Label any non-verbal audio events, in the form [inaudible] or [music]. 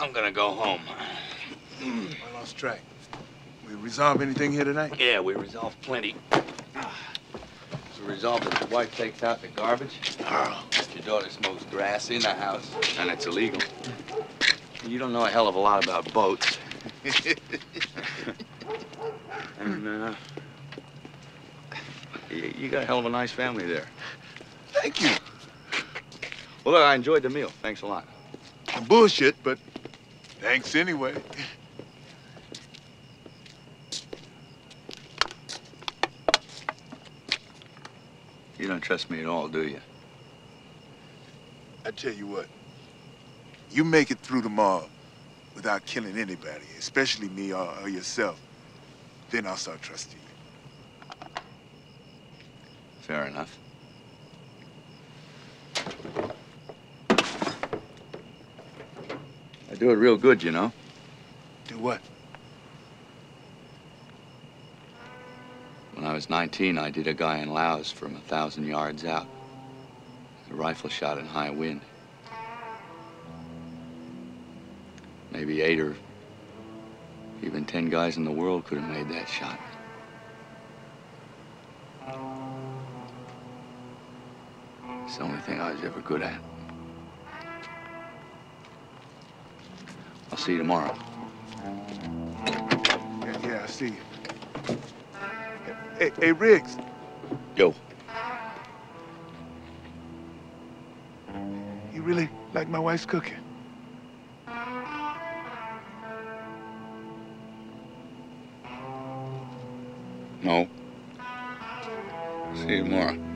I'm gonna go home. I lost track. We resolve anything here tonight? Yeah, we resolved plenty. As a result, that your wife takes out the garbage, Carl. your daughter smokes grass in the house, And it's illegal. you don't know a hell of a lot about boats. [laughs] and, uh, you, you got a hell of a nice family there. Thank you. Well, look, I enjoyed the meal. Thanks a lot. Bullshit, but thanks anyway. You don't trust me at all, do you? I tell you what, you make it through tomorrow without killing anybody, especially me or, or yourself, then I'll start trusting you. Fair enough. I do it real good, you know. Do what? When I was 19, I did a guy in Laos from a thousand yards out. A rifle shot in high wind. Maybe eight or even ten guys in the world could have made that shot. It's the only thing I was ever good at. I'll see you tomorrow. Yeah, yeah, I see you. Hey, hey, Riggs, Yo. you really like my wife's cooking? No. See you tomorrow.